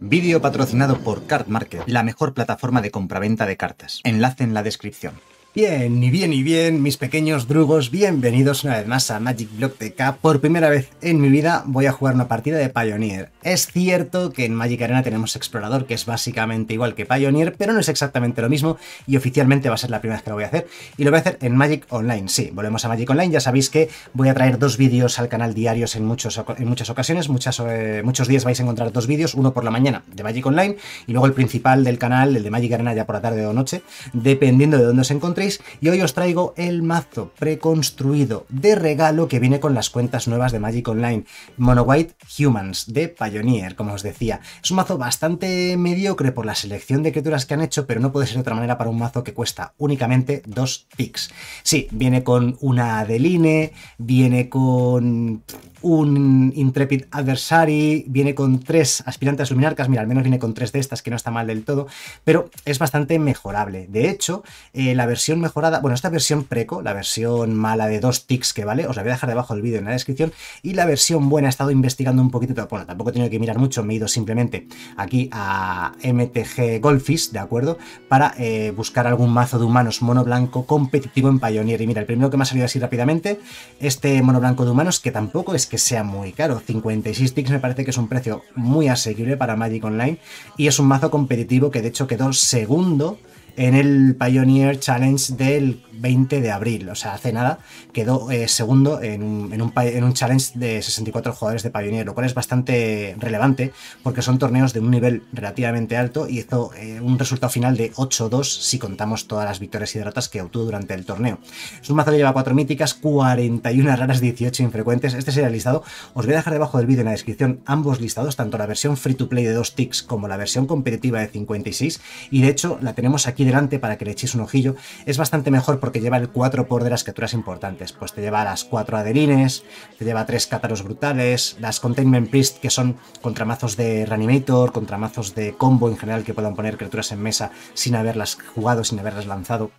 Vídeo patrocinado por Card Market, la mejor plataforma de compraventa de cartas. Enlace en la descripción. Bien, y bien, y bien, mis pequeños drugos, bienvenidos una vez más a Magic Block TK. Por primera vez en mi vida voy a jugar una partida de Pioneer. Es cierto que en Magic Arena tenemos Explorador, que es básicamente igual que Pioneer, pero no es exactamente lo mismo y oficialmente va a ser la primera vez que lo voy a hacer. Y lo voy a hacer en Magic Online, sí, volvemos a Magic Online, ya sabéis que voy a traer dos vídeos al canal diarios en, muchos, en muchas ocasiones, eh, muchos días vais a encontrar dos vídeos, uno por la mañana de Magic Online y luego el principal del canal, el de Magic Arena ya por la tarde o noche, dependiendo de dónde os encontréis y hoy os traigo el mazo preconstruido de regalo que viene con las cuentas nuevas de Magic Online, Mono White Humans de Pioneer, como os decía. Es un mazo bastante mediocre por la selección de criaturas que han hecho, pero no puede ser de otra manera para un mazo que cuesta únicamente dos picks. Sí, viene con una Adeline, viene con un Intrepid Adversary, viene con tres aspirantes luminarcas, mira, al menos viene con tres de estas, que no está mal del todo, pero es bastante mejorable. De hecho, eh, la versión mejorada, bueno, esta versión preco, la versión mala de dos ticks que vale, os la voy a dejar debajo del vídeo en la descripción, y la versión buena he estado investigando un poquito, bueno, tampoco he tenido que mirar mucho, me he ido simplemente aquí a MTG Golfis, ¿de acuerdo? Para eh, buscar algún mazo de humanos mono blanco competitivo en Pioneer. Y mira, el primero que me ha salido así rápidamente, este mono blanco de humanos, que tampoco es que sea muy caro. 56 ticks me parece que es un precio muy asequible para Magic Online y es un mazo competitivo que de hecho quedó segundo en el Pioneer Challenge del 20 de abril, o sea, hace nada, quedó eh, segundo en un, en, un, challenge de 64 jugadores de Pioneer, lo cual es bastante relevante porque son torneos de un nivel relativamente alto y hizo eh, un resultado final de 8-2 si contamos todas las victorias y derrotas que obtuvo durante el torneo. Es un mazo que lleva 4 míticas, 41 raras, 18 infrecuentes, este sería el listado, os voy a dejar debajo del vídeo en la descripción ambos listados, tanto la versión free to play de 2 ticks como la versión competitiva de 56 y de hecho la tenemos aquí delante para que le echéis un ojillo, es bastante mejor porque lleva el 4 por de las criaturas importantes, pues te lleva las 4 adelines, te lleva 3 cátaros brutales, las Containment Priest que son contramazos de Reanimator, contramazos de combo en general que puedan poner criaturas en mesa sin haberlas jugado, sin haberlas lanzado.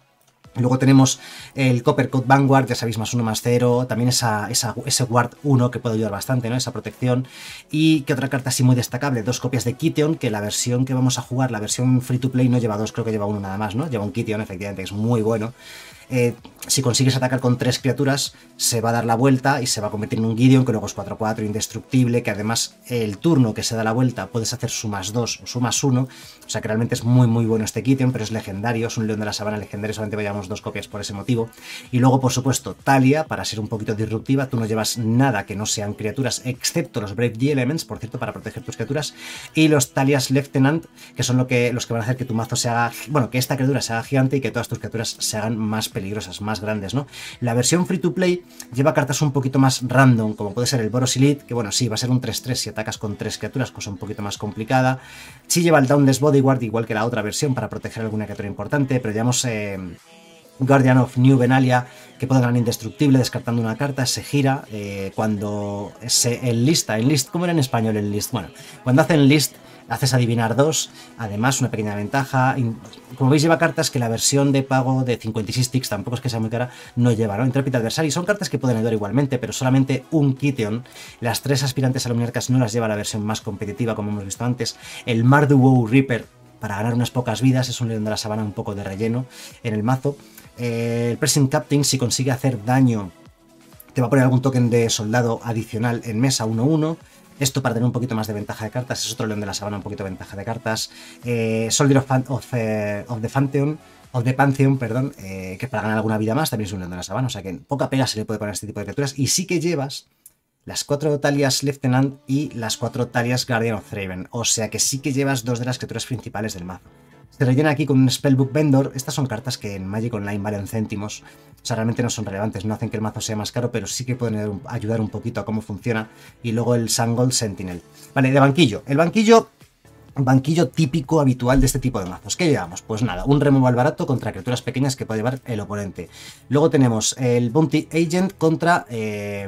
Luego tenemos el Copper Code Vanguard, ya sabéis, más uno más cero. También esa, ese Ward 1 que puede ayudar bastante, ¿no? Esa protección. Y que otra carta así muy destacable, dos copias de Kiteon, que la versión que vamos a jugar, la versión free to play no lleva dos, creo que lleva uno nada más, ¿no? Lleva un Kiteon, efectivamente, que es muy bueno. Eh, si consigues atacar con tres criaturas, se va a dar la vuelta y se va a convertir en un Gideon, que luego es 4-4, indestructible, que además el turno que se da la vuelta puedes hacer sumas 2 o sumas 1, o sea que realmente es muy muy bueno este Gideon, pero es legendario, es un león de la sabana legendario, solamente vayamos dos copias por ese motivo. Y luego, por supuesto, Talia, para ser un poquito disruptiva, tú no llevas nada que no sean criaturas, excepto los Brave D Elements, por cierto, para proteger tus criaturas, y los Talias Lieutenant, que son lo que, los que van a hacer que tu mazo se haga, bueno, que esta criatura se haga gigante y que todas tus criaturas se hagan más peligrosas, más grandes, ¿no? La versión free to play lleva cartas un poquito más random, como puede ser el Boros Elite, que bueno, sí, va a ser un 3-3 si atacas con tres criaturas, cosa un poquito más complicada. Sí lleva el Downless Bodyguard, igual que la otra versión, para proteger alguna criatura importante, pero llevamos... Eh, Guardian of New Benalia, que puede ganar indestructible descartando una carta, se gira eh, cuando se enlista, enlist, ¿cómo era en español el list? Bueno, cuando hacen list haces adivinar dos, además una pequeña ventaja, como veis lleva cartas que la versión de pago de 56 ticks, tampoco es que sea muy cara, no lleva, ¿no? Intrepid Adversary son cartas que pueden ayudar igualmente, pero solamente un Kiteon, las tres aspirantes a luminarcas no las lleva la versión más competitiva como hemos visto antes, el Marduo Reaper para ganar unas pocas vidas, es un león de la sabana un poco de relleno en el mazo, eh, el Pressing Captain si consigue hacer daño te va a poner algún token de soldado adicional en mesa 1-1, esto para tener un poquito más de ventaja de cartas, es otro león de la sabana, un poquito de ventaja de cartas. Eh, Soldier of, eh, the Pantheon, of the Pantheon, perdón, eh, que para ganar alguna vida más también es un león de la sabana, o sea que en poca pega se le puede poner este tipo de criaturas. Y sí que llevas las cuatro talias Lieutenant y las cuatro talias Guardian of Thraven, o sea que sí que llevas dos de las criaturas principales del mazo. Se rellena aquí con un Spellbook Vendor. Estas son cartas que en Magic Online valen céntimos. O sea, realmente no son relevantes, no hacen que el mazo sea más caro, pero sí que pueden ayudar un poquito a cómo funciona. Y luego el Sangol Sentinel. Vale, de banquillo. El banquillo banquillo típico habitual de este tipo de mazos. ¿Qué llevamos? Pues nada, un removal barato contra criaturas pequeñas que puede llevar el oponente. Luego tenemos el Bounty Agent contra... Eh,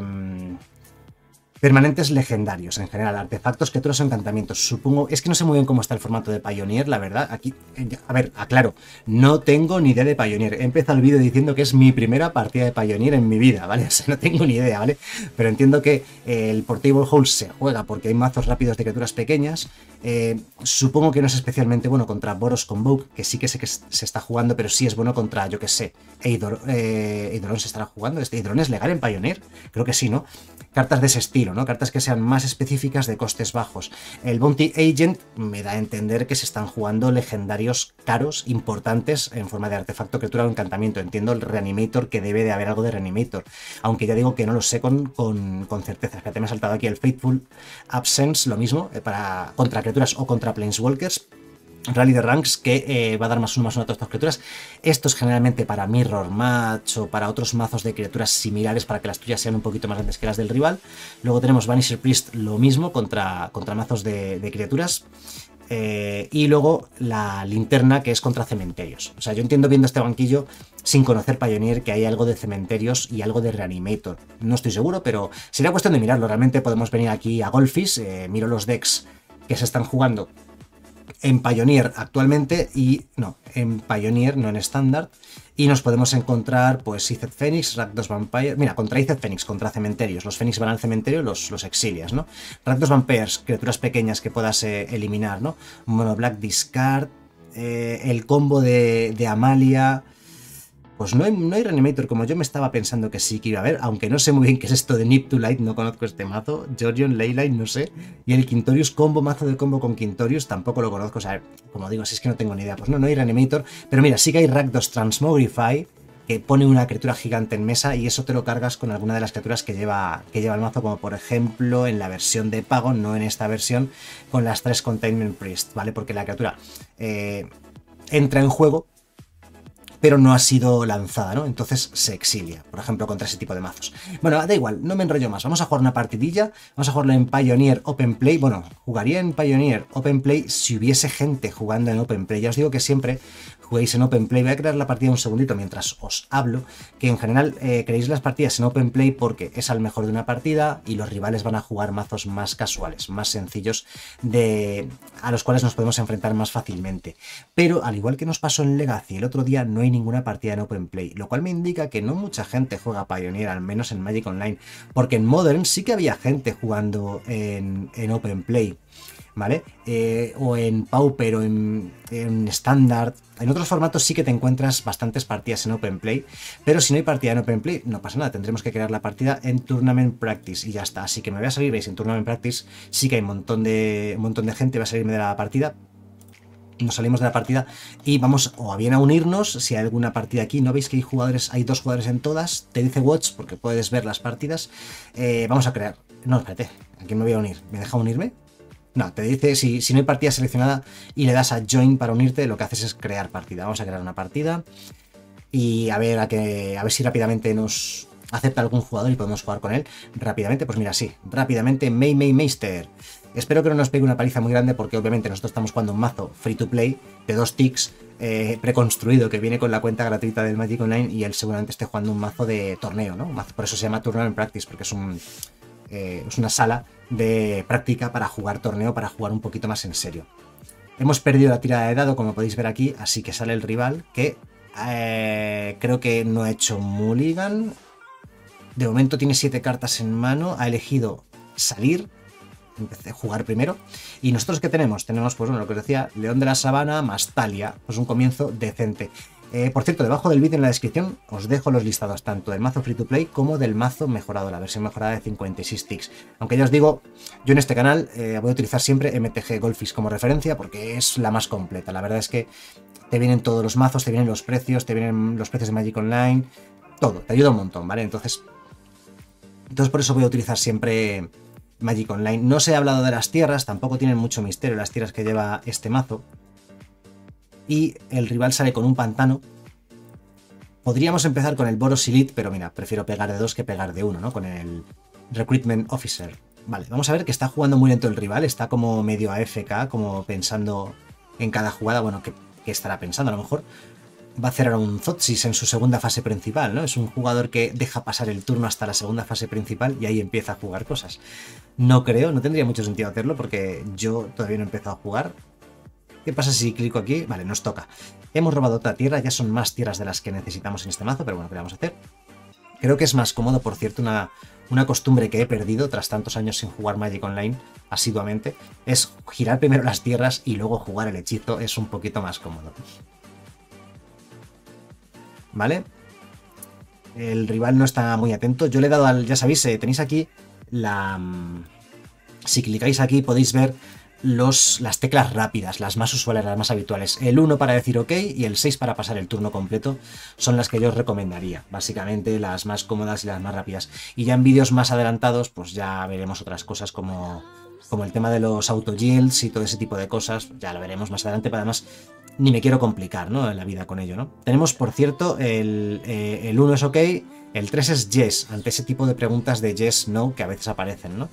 Permanentes legendarios, en general, artefactos, criaturas o encantamientos. Supongo, es que no sé muy bien cómo está el formato de Pioneer, la verdad. Aquí, eh, a ver, aclaro, no tengo ni idea de Pioneer. He el vídeo diciendo que es mi primera partida de Pioneer en mi vida, ¿vale? O sea, no tengo ni idea, ¿vale? Pero entiendo que eh, el Portable Hold se juega porque hay mazos rápidos de criaturas pequeñas. Eh, supongo que no es especialmente bueno contra Boros Convoke, que sí que sé que se está jugando, pero sí es bueno contra, yo que sé, Eidor, Eidoron se estará jugando. ¿Este Eidolon es legal en Pioneer? Creo que sí, ¿no? Cartas de ese estilo. Cartas que sean más específicas de costes bajos. El Bounty Agent me da a entender que se están jugando legendarios caros, importantes, en forma de artefacto, criatura o encantamiento. Entiendo el Reanimator que debe de haber algo de Reanimator. Aunque ya digo que no lo sé con, con, con certeza. Fíjate, me ha saltado aquí el Faithful Absence, lo mismo, eh, para contra criaturas o contra Planeswalkers Rally de Ranks que eh, va a dar más uno más uno a todas estas criaturas. Esto es generalmente para Mirror Match o para otros mazos de criaturas similares para que las tuyas sean un poquito más grandes que las del rival. Luego tenemos Vanisher Priest, lo mismo contra, contra mazos de, criaturas. Eh, y luego la linterna que es contra cementerios. O sea, yo entiendo viendo este banquillo sin conocer Pioneer que hay algo de cementerios y algo de Reanimator. No estoy seguro, pero sería cuestión de mirarlo. Realmente podemos venir aquí a Golfis, eh, miro los decks que se están jugando en Pioneer actualmente y no, en Pioneer, no en Standard. Y nos podemos encontrar, pues, Iced Phoenix, Rakdos Vampire. Mira, contra Iced Phoenix, contra cementerios. Los Phoenix van al cementerio, los, los exilias, ¿no? Rakdos Vampires, criaturas pequeñas que puedas eh, eliminar, ¿no? Mono Black Discard. Eh, el combo de, de Amalia. Pues no hay, no hay Reanimator como yo me estaba pensando que sí que iba a haber, aunque no sé muy bien qué es esto de Nip to Light, no conozco este mazo. Georgian Leylight, no sé. Y el Quintorius combo, mazo de combo con Quintorius, tampoco lo conozco. O sea, como digo, si es que no tengo ni idea. Pues no, no hay Reanimator. Pero mira, sí que hay Rakdos Transmogrify, que pone una criatura gigante en mesa y eso te lo cargas con alguna de las criaturas que lleva, que lleva el mazo, como por ejemplo en la versión de pago, no en esta versión, con las tres Containment Priest, ¿vale? Porque la criatura eh, entra en juego pero no ha sido lanzada, ¿no? Entonces se exilia, por ejemplo, contra ese tipo de mazos. Bueno, da igual, no me enrollo más. Vamos a jugar una partidilla, vamos a jugarlo en Pioneer Open Play. Bueno, jugaría en Pioneer Open Play si hubiese gente jugando en Open Play. Ya os digo que siempre juguéis en Open Play. Voy a crear la partida un segundito mientras os hablo, que en general eh, creéis las partidas en Open Play porque es al mejor de una partida y los rivales van a jugar mazos más casuales, más sencillos, de, a los cuales nos podemos enfrentar más fácilmente. Pero al igual que nos pasó en Legacy el otro día, no hay ninguna partida en Open Play, lo cual me indica que no mucha gente juega Pioneer, al menos en Magic Online, porque en Modern sí que había gente jugando en, en Open Play. ¿Vale? Eh, o en Pauper o en, Standard. En otros formatos sí que te encuentras bastantes partidas en Open Play, pero si no hay partida en Open Play, no pasa nada, tendremos que crear la partida en Tournament Practice y ya está. Así que me voy a salir, veis, en Tournament Practice sí que hay un montón de, gente, va a salirme de la partida, nos salimos de la partida y vamos o bien a unirnos si hay alguna partida aquí. ¿No veis que hay jugadores, hay dos jugadores en todas? Te dice Watch porque puedes ver las partidas. Eh, vamos a crear. No, espérate, aquí me voy a unir. ¿Me deja unirme? No, te dice si, si no hay partida seleccionada y le das a Join para unirte, lo que haces es crear partida. Vamos a crear una partida y a ver, a, que, a ver si rápidamente nos acepta algún jugador y podemos jugar con él rápidamente. Pues mira, sí, rápidamente May May Meister. Espero que no nos pegue una paliza muy grande porque obviamente nosotros estamos jugando un mazo free to play de dos ticks eh, preconstruido que viene con la cuenta gratuita del Magic Online y él seguramente esté jugando un mazo de torneo, ¿no? por eso se llama Tournament Practice porque es un, eh, es una sala de práctica para jugar torneo, para jugar un poquito más en serio. Hemos perdido la tirada de dado, como podéis ver aquí, así que sale el rival que eh, creo que no ha hecho mulligan. De momento tiene 7 cartas en mano, ha elegido salir, a jugar primero. Y nosotros que tenemos? Tenemos, pues bueno, lo que os decía, León de la Sabana más Talia, pues un comienzo decente. Eh, por cierto, debajo del vídeo en la descripción os dejo los listados tanto del mazo free to play como del mazo mejorado, la versión mejorada de 56 ticks. Aunque ya os digo, yo en este canal eh, voy a utilizar siempre MTG Golfis como referencia porque es la más completa. La verdad es que te vienen todos los mazos, te vienen los precios, te vienen los precios de Magic Online, todo, te ayuda un montón, ¿vale? Entonces, entonces por eso voy a utilizar siempre Magic Online. No se ha hablado de las tierras, tampoco tienen mucho misterio las tierras que lleva este mazo y el rival sale con un pantano. Podríamos empezar con el Boros Elite, pero mira, prefiero pegar de dos que pegar de uno, ¿no? Con el Recruitment Officer. Vale, vamos a ver que está jugando muy lento el rival, está como medio AFK, como pensando en cada jugada, bueno, que, estará pensando a lo mejor. va a hacer un Zotsis en su segunda fase principal, ¿no? Es un jugador que deja pasar el turno hasta la segunda fase principal y ahí empieza a jugar cosas. No creo, no tendría mucho sentido hacerlo porque yo todavía no he empezado a jugar. ¿Qué pasa si clico aquí? Vale, nos toca. Hemos robado otra tierra, ya son más tierras de las que necesitamos en este mazo, pero bueno, ¿qué vamos a hacer? Creo que es más cómodo, por cierto, una, una costumbre que he perdido tras tantos años sin jugar Magic Online asiduamente, es girar primero las tierras y luego jugar el hechizo, es un poquito más cómodo. ¿Vale? El rival no está muy atento. Yo le he dado al. Ya sabéis, eh, tenéis aquí la. Mm, si clicáis aquí podéis ver las teclas rápidas, las más usuales, las más habituales. El 1 para decir OK y el 6 para pasar el turno completo son las que yo os recomendaría. Básicamente las más cómodas y las más rápidas. Y ya en vídeos más adelantados, pues ya veremos otras cosas como, como el tema de los auto yields y todo ese tipo de cosas. Ya lo veremos más adelante, pero además ni me quiero complicar ¿no? en la vida con ello. ¿no? Tenemos, por cierto, el, eh, el 1 es OK, el 3 es yes, ante ese tipo de preguntas de yes, no, que a veces aparecen. ¿no?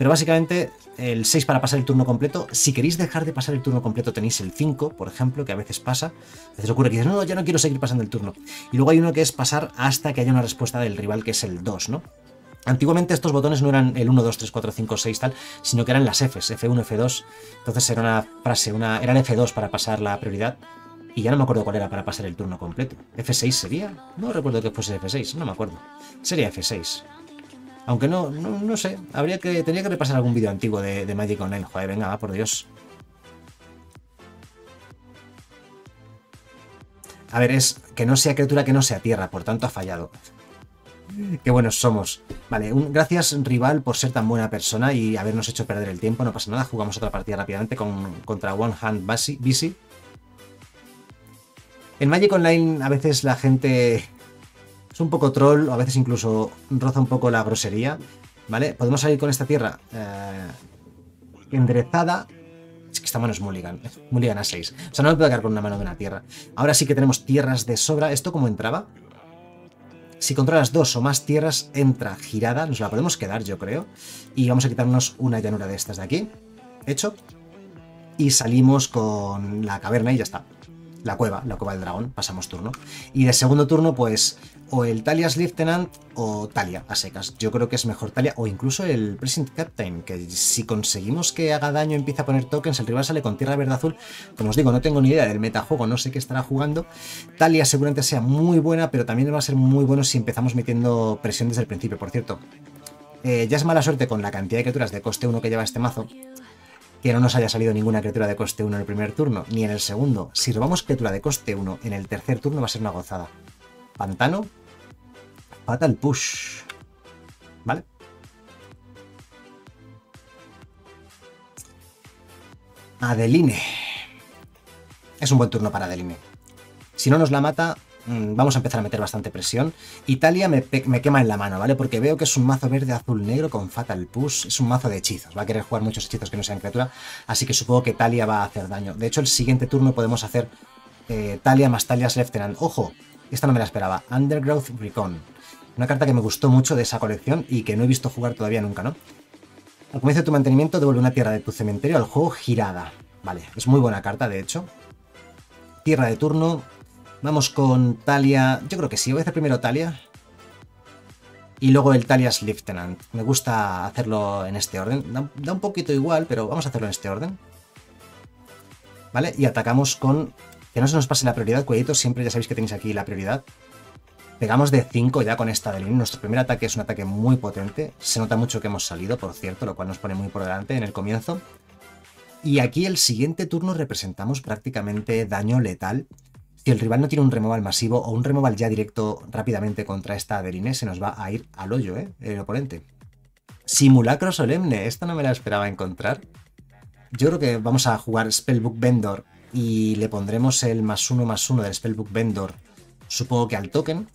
Pero básicamente el 6 para pasar el turno completo. Si queréis dejar de pasar el turno completo tenéis el 5, por ejemplo, que a veces pasa. A veces ocurre que dices, no, ya no quiero seguir pasando el turno. Y luego hay uno que es pasar hasta que haya una respuesta del rival, que es el 2, ¿no? Antiguamente estos botones no eran el 1, 2, 3, 4, 5, 6 tal, sino que eran las Fs, F1, F2. Entonces era una frase, una, era el F2 para pasar la prioridad. Y ya no me acuerdo cuál era para pasar el turno completo. ¿F6 sería? No recuerdo que fuese F6, no me acuerdo. Sería F6. Aunque no, no, sé, habría que, tendría que repasar algún vídeo antiguo de, Magic Online. Joder, venga, va, por Dios. A ver, es que no sea criatura que no sea tierra, por tanto ha fallado. Qué buenos somos. Vale, gracias rival por ser tan buena persona y habernos hecho perder el tiempo, no pasa nada. Jugamos otra partida rápidamente con, contra One Hand Busy. En Magic Online a veces la gente un poco troll, o a veces incluso roza un poco la grosería, ¿vale? Podemos salir con esta tierra eh, enderezada. Es que esta mano es mulligan, mulligan a 6. O sea, no me puedo quedar con una mano de una tierra. Ahora sí que tenemos tierras de sobra. ¿Esto cómo entraba? Si controlas dos o más tierras, entra girada. Nos la podemos quedar, yo creo. Y vamos a quitarnos una llanura de estas de aquí. Hecho. Y salimos con la caverna y ya está la cueva, la cueva del dragón, pasamos turno. Y de segundo turno, pues, o el Talia's Lieutenant o Talia a secas. Yo creo que es mejor Talia o incluso el Present Captain, que si conseguimos que haga daño empieza a poner tokens, el rival sale con tierra verde azul. Como os digo, no tengo ni idea del metajuego, no sé qué estará jugando. Talia seguramente sea muy buena, pero también va a ser muy bueno si empezamos metiendo presión desde el principio. Por cierto, eh, ya es mala suerte con la cantidad de criaturas de coste 1 que lleva este mazo, que no nos haya salido ninguna criatura de coste 1 en el primer turno, ni en el segundo. Si robamos criatura de coste 1 en el tercer turno va a ser una gozada. Pantano. Fatal Push. ¿Vale? Adeline. Es un buen turno para Adeline. Si no nos la mata, vamos a empezar a meter bastante presión. Italia me, quema en la mano, ¿vale? Porque veo que es un mazo verde azul negro con Fatal Push. Es un mazo de hechizos. Va a querer jugar muchos hechizos que no sean criatura. Así que supongo que Talia va a hacer daño. De hecho, el siguiente turno podemos hacer eh, Talia más Talia's Lieutenant. ¡Ojo! Esta no me la esperaba. Undergrowth Recon. Una carta que me gustó mucho de esa colección y que no he visto jugar todavía nunca, ¿no? Al comienzo de tu mantenimiento devuelve una tierra de tu cementerio al juego girada. Vale, es muy buena carta, de hecho. Tierra de turno, Vamos con Talia. Yo creo que sí, voy a hacer primero Talia. Y luego el Talia's Lieutenant. Me gusta hacerlo en este orden. Da, un poquito igual, pero vamos a hacerlo en este orden. ¿Vale? Y atacamos con... Que no se nos pase la prioridad, cuidadito, siempre ya sabéis que tenéis aquí la prioridad. Pegamos de 5 ya con esta de Nuestro primer ataque es un ataque muy potente. Se nota mucho que hemos salido, por cierto, lo cual nos pone muy por delante en el comienzo. Y aquí el siguiente turno representamos prácticamente daño letal. Si el rival no tiene un removal masivo o un removal ya directo rápidamente contra esta Adeline, se nos va a ir al hoyo, ¿eh? El oponente. Simulacro solemne, esta no me la esperaba encontrar. Yo creo que vamos a jugar Spellbook Vendor y le pondremos el más uno más uno del Spellbook Vendor, supongo que al token.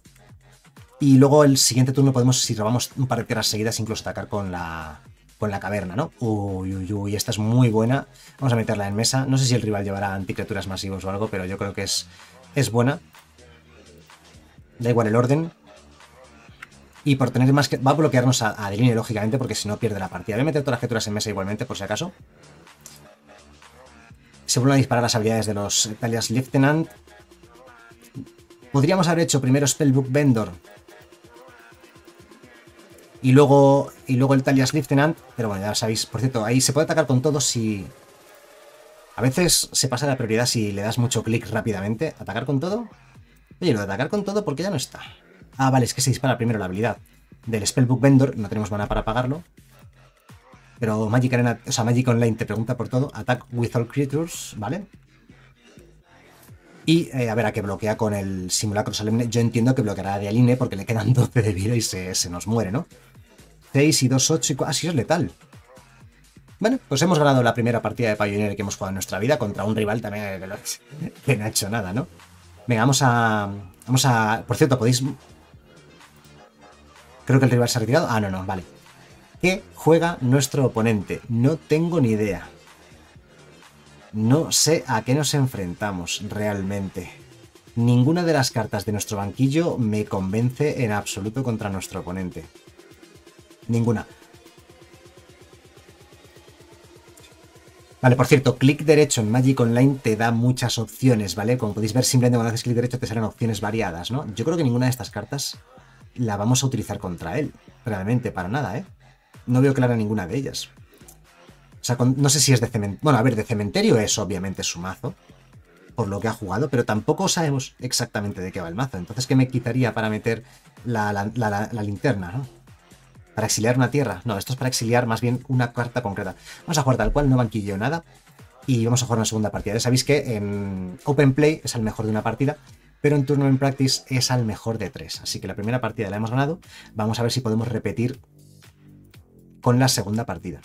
Y luego el siguiente turno podemos, si robamos un par de tierras seguidas, incluso atacar con la, con la caverna, ¿no? Uy, uy, uy, esta es muy buena. Vamos a meterla en mesa. No sé si el rival llevará anticriaturas masivos o algo, pero yo creo que es es buena. Da igual el orden. Y por tener más que... Va a bloquearnos a, a lógicamente, porque si no pierde la partida. Voy a meter todas las criaturas en mesa igualmente, por si acaso. Se vuelven a disparar las habilidades de los Talias Lieutenant. Podríamos haber hecho primero Spellbook Vendor y luego, y luego el Talias Lieutenant, pero bueno, ya sabéis, por cierto, ahí se puede atacar con todo si... A veces se pasa la prioridad si le das mucho clic rápidamente. ¿Atacar con todo? Oye, lo de atacar con todo, porque ya no está? Ah, vale, es que se dispara primero la habilidad del Spellbook Vendor, no tenemos mana para pagarlo. Pero Magic Arena, o sea, Magic Online te pregunta por todo. Attack with all creatures, ¿vale? Y eh, a ver, a qué bloquea con el simulacro solemne. Yo entiendo que bloqueará de Aline porque le quedan 12 de vida y se, nos muere, ¿no? 6 y 2, 8 y 4. Ah, sí, es letal. Bueno, pues hemos ganado la primera partida de Pioneer que hemos jugado en nuestra vida contra un rival también que, no ha hecho nada, ¿no? Venga, vamos a. Vamos a. Por cierto, podéis. Creo que el rival se ha retirado. Ah, no, no, vale. ¿Qué juega nuestro oponente? No tengo ni idea. No sé a qué nos enfrentamos realmente. Ninguna de las cartas de nuestro banquillo me convence en absoluto contra nuestro oponente. Ninguna. Vale, por cierto, clic derecho en Magic Online te da muchas opciones, ¿vale? Como podéis ver, simplemente cuando haces clic derecho te salen opciones variadas, ¿no? Yo creo que ninguna de estas cartas la vamos a utilizar contra él. Realmente, para nada, ¿eh? No veo clara ninguna de ellas. O sea, no sé si es de cementerio. Bueno, a ver, de cementerio es obviamente su mazo, por lo que ha jugado, pero tampoco sabemos exactamente de qué va el mazo. Entonces, ¿qué me quitaría para meter la, linterna, ¿no? Para exiliar una tierra. No, esto es para exiliar más bien una carta concreta. Vamos a jugar tal cual, no banquillo nada. Y vamos a jugar una segunda partida. Ya sabéis que en Open Play es el mejor de una partida, pero en turno en Practice es al mejor de tres. Así que la primera partida la hemos ganado. Vamos a ver si podemos repetir con la segunda partida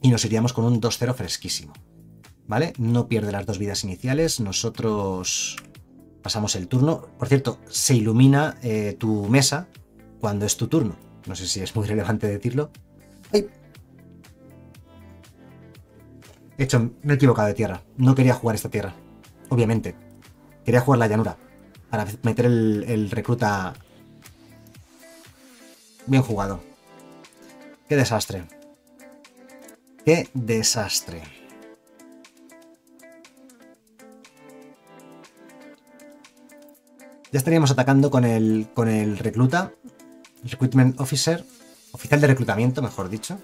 y nos iríamos con un 2-0 fresquísimo. ¿Vale? No pierde las dos vidas iniciales, nosotros pasamos el turno. Por cierto, se ilumina eh, tu mesa cuando es tu turno. No sé si es muy relevante decirlo. ¡Ay! He hecho, me he equivocado de tierra. No quería jugar esta tierra. Obviamente. Quería jugar la llanura. Para meter el, el recluta. Bien jugado. Qué desastre. ¡Qué desastre! Ya estaríamos atacando con el, con el recluta, Recruitment Officer, oficial de reclutamiento, mejor dicho.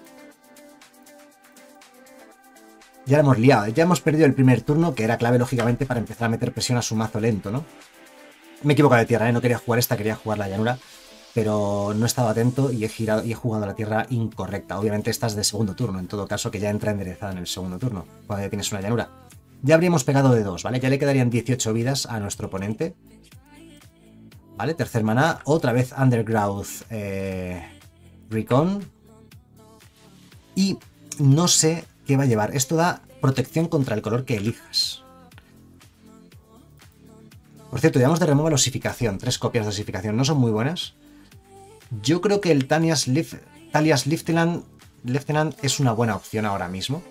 Ya hemos liado, ya hemos perdido el primer turno, que era clave, lógicamente, para empezar a meter presión a su mazo lento, ¿no? Me he equivocado de tierra, ¿eh? no quería jugar esta, quería jugar la llanura pero no he estado atento y he, girado, y he jugado la tierra incorrecta. Obviamente estás de segundo turno, en todo caso, que ya entra enderezada en el segundo turno, cuando ya tienes una llanura. Ya habríamos pegado de dos, ¿vale? Ya le quedarían 18 vidas a nuestro oponente. ¿Vale? Tercer maná, otra vez Underground eh, Recon. Y no sé qué va a llevar. Esto da protección contra el color que elijas. Por cierto, llevamos de removal osificación. Tres copias de osificación. No son muy buenas. Yo creo que el Talias, Lieutenant, es una buena opción ahora mismo.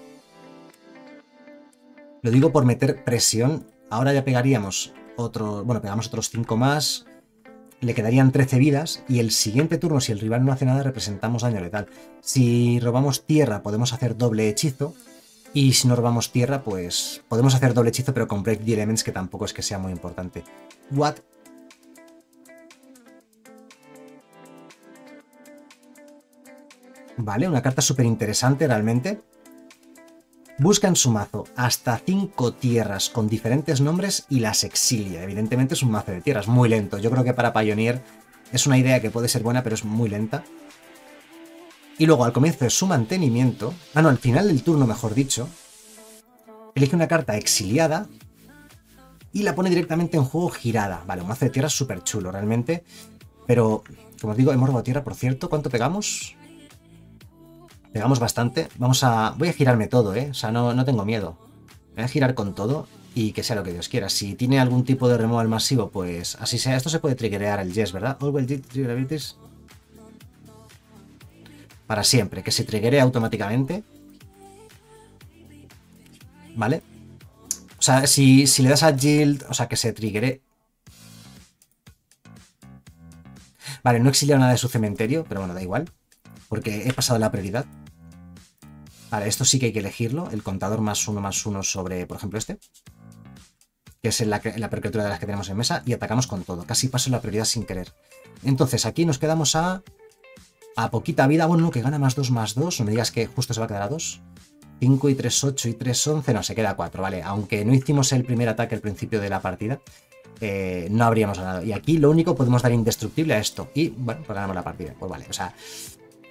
Lo digo por meter presión. Ahora ya pegaríamos otro. Bueno, pegamos otros 5 más. Le quedarían 13 vidas. Y el siguiente turno, si el rival no hace nada, representamos daño letal. Si robamos tierra, podemos hacer doble hechizo. Y si no robamos tierra, pues podemos hacer doble hechizo, pero con Break the Elements, que tampoco es que sea muy importante. What ¿vale? Una carta súper interesante realmente. Busca en su mazo hasta 5 tierras con diferentes nombres y las exilia. Evidentemente es un mazo de tierras, muy lento. Yo creo que para Pioneer es una idea que puede ser buena, pero es muy lenta. Y luego al comienzo de su mantenimiento, ah no, al final del turno mejor dicho, elige una carta exiliada y la pone directamente en juego girada. Vale, un mazo de tierras súper chulo realmente, pero como os digo, hemos robado tierra, por cierto, ¿cuánto pegamos? Pegamos bastante. Vamos a... Voy a girarme todo, ¿eh? O sea, no, no tengo miedo. Voy a girar con todo y que sea lo que Dios quiera. Si tiene algún tipo de removal masivo, pues así sea. Esto se puede triggerear el Yes, ¿verdad? Para siempre, que se triggeree automáticamente. ¿Vale? O sea, si, si le das a Yield, o sea, que se triggere. Vale, no exiliado nada de su cementerio, pero bueno, da igual. Porque he pasado la prioridad. Vale, esto sí que hay que elegirlo. El contador más uno más uno sobre, por ejemplo, este. que es la, la criatura de las que tenemos en mesa, y atacamos con todo. Casi paso la prioridad sin querer. Entonces aquí nos quedamos a, a poquita vida. Bueno, que gana más 2 más 2. No me digas que justo se va a quedar a 2. 5 y 3, 8 y 3, 11. No, se queda a 4, ¿vale? Aunque no hicimos el primer ataque al principio de la partida, eh, no habríamos ganado. Y aquí lo único podemos dar indestructible a esto. Y bueno, pues ganamos la partida. Pues vale, o sea,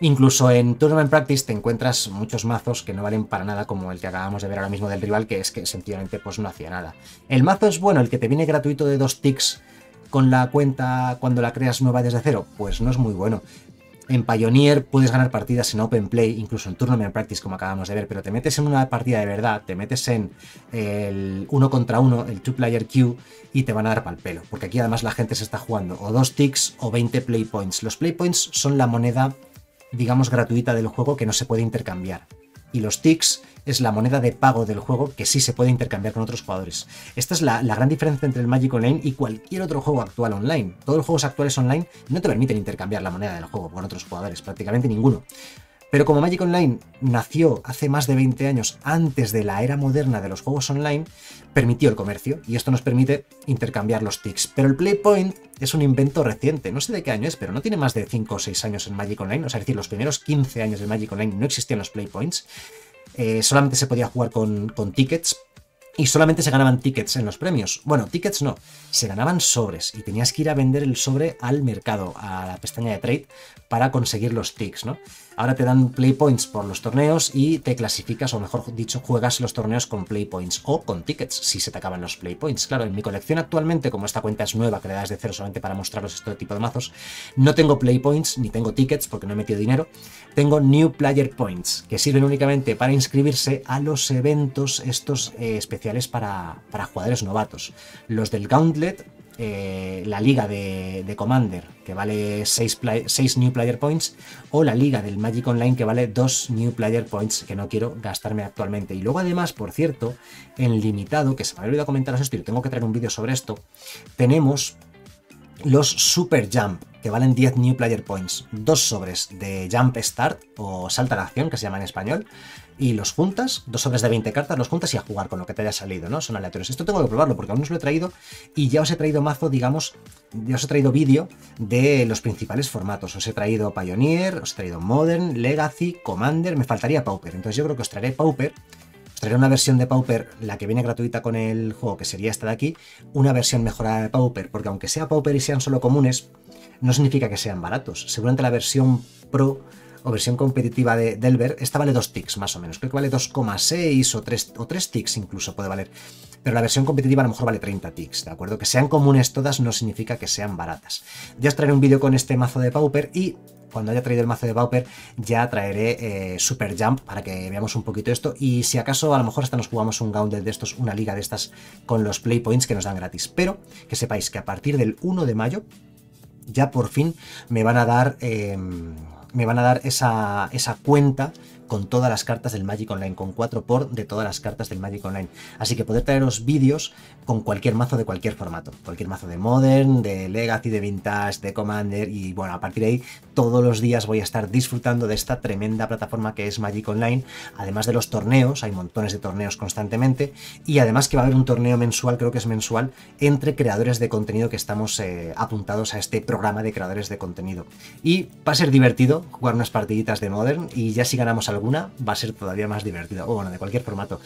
Incluso en Tournament Practice te encuentras muchos mazos que no valen para nada, como el que acabamos de ver ahora mismo del rival, que es que sencillamente pues no hacía nada. El mazo es bueno, el que te viene gratuito de dos ticks con la cuenta cuando la creas nueva desde cero, pues no es muy bueno. En Pioneer puedes ganar partidas en Open Play, incluso en Tournament Practice, como acabamos de ver, pero te metes en una partida de verdad, te metes en el uno contra uno, el two player queue, y te van a dar pal pelo. Porque aquí además la gente se está jugando o dos ticks o 20 play points. Los play points son la moneda digamos, gratuita del juego que no se puede intercambiar. Y los ticks es la moneda de pago del juego que sí se puede intercambiar con otros jugadores. Esta es la, gran diferencia entre el Magic Online y cualquier otro juego actual online. Todos los juegos actuales online no te permiten intercambiar la moneda del juego con otros jugadores, prácticamente ninguno. Pero como Magic Online nació hace más de 20 años antes de la era moderna de los juegos online, permitió el comercio y esto nos permite intercambiar los ticks. Pero el Playpoint es un invento reciente, no sé de qué año es, pero no tiene más de 5 o 6 años en Magic Online, o sea, es decir, los primeros 15 años de Magic Online no existían los Playpoints, eh, solamente se podía jugar con, con tickets, y solamente se ganaban tickets en los premios. Bueno, tickets no, se ganaban sobres y tenías que ir a vender el sobre al mercado, a la pestaña de trade, para conseguir los ticks, ¿no? Ahora te dan play points por los torneos y te clasificas, o mejor dicho, juegas los torneos con play points o con tickets, si se te acaban los play points. Claro, en mi colección actualmente, como esta cuenta es nueva, creada desde cero solamente para mostraros este tipo de mazos, no tengo play points ni tengo tickets porque no he metido dinero. Tengo new player points, que sirven únicamente para inscribirse a los eventos estos eh, especiales para, para jugadores novatos. Los del Gauntlet eh, la liga de, Commander, que vale 6, New Player Points, o la liga del Magic Online, que vale 2 New Player Points, que no quiero gastarme actualmente. Y luego además, por cierto, en limitado, que se me ha olvidado comentaros esto y tengo que traer un vídeo sobre esto, tenemos los Super Jump, que valen 10 New Player Points, dos sobres de Jump Start o Salta de Acción, que se llama en español, y los juntas, dos sobres de 20 cartas, los juntas y a jugar con lo que te haya salido, ¿no? Son aleatorios. Esto tengo que probarlo porque aún no os lo he traído y ya os he traído mazo, digamos, ya os he traído vídeo de los principales formatos. Os he traído Pioneer, os he traído Modern, Legacy, Commander, me faltaría Pauper. Entonces yo creo que os traeré Pauper os traeré una versión de Pauper, la que viene gratuita con el juego, que sería esta de aquí, una versión mejorada de Pauper, porque aunque sea Pauper y sean solo comunes, no significa que sean baratos. Seguramente la versión Pro o versión competitiva de Delver, esta vale 2 ticks más o menos. Creo que vale 2,6 o 3, o 3 ticks incluso puede valer. Pero la versión competitiva a lo mejor vale 30 ticks, ¿de acuerdo? Que sean comunes todas no significa que sean baratas. Ya os traeré un vídeo con este mazo de Pauper y cuando haya traído el mazo de Pauper ya traeré eh, Super Jump para que veamos un poquito esto y si acaso a lo mejor hasta nos jugamos un Gauntlet de estos, una liga de estas con los play points que nos dan gratis. Pero que sepáis que a partir del 1 de mayo ya por fin me van a dar... Em, me van a dar esa, esa cuenta con todas las cartas del Magic Online, con 4 por de todas las cartas del Magic Online. Así que poder traeros vídeos con cualquier mazo de cualquier formato. Cualquier mazo de Modern, de Legacy, de Vintage, de Commander. Y bueno, a partir de ahí, todos los días voy a estar disfrutando de esta tremenda plataforma que es Magic Online. Además de los torneos, hay montones de torneos constantemente. Y además que va a haber un torneo mensual, creo que es mensual, entre creadores de contenido que estamos eh, apuntados a este programa de creadores de contenido. Y va a ser divertido jugar unas partiditas de Modern. Y ya si ganamos algo alguna, va a ser todavía más divertido. O bueno, de cualquier formato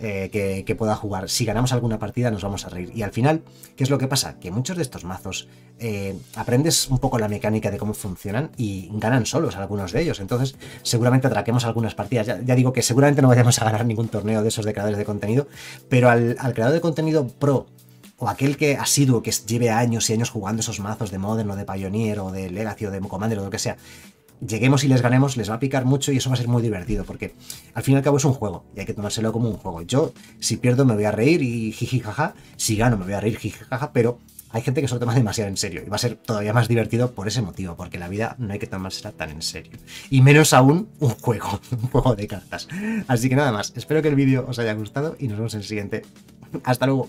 eh, que, pueda jugar. Si ganamos alguna partida, nos vamos a reír. Y al final, ¿qué es lo que pasa? Que muchos de estos mazos eh, aprendes un poco la mecánica de cómo funcionan y ganan solos algunos de ellos. Entonces, seguramente atraquemos algunas partidas. Ya, digo que seguramente no vayamos a ganar ningún torneo de esos de creadores de contenido, pero al, creador de contenido pro o aquel que ha sido, que lleve años y años jugando esos mazos de Modern o de Pioneer o de Legacy o de Commander o lo que sea, lleguemos y les ganemos, les va a picar mucho y eso va a ser muy divertido, porque al fin y al cabo es un juego y hay que tomárselo como un juego. Yo, si pierdo, me voy a reír y jijijaja, si gano, me voy a reír jijijaja, pero hay gente que se lo toma demasiado en serio y va a ser todavía más divertido por ese motivo, porque la vida no hay que tomársela tan en serio. Y menos aún un juego, un juego de cartas. Así que nada más, espero que el vídeo os haya gustado y nos vemos en el siguiente. Hasta luego.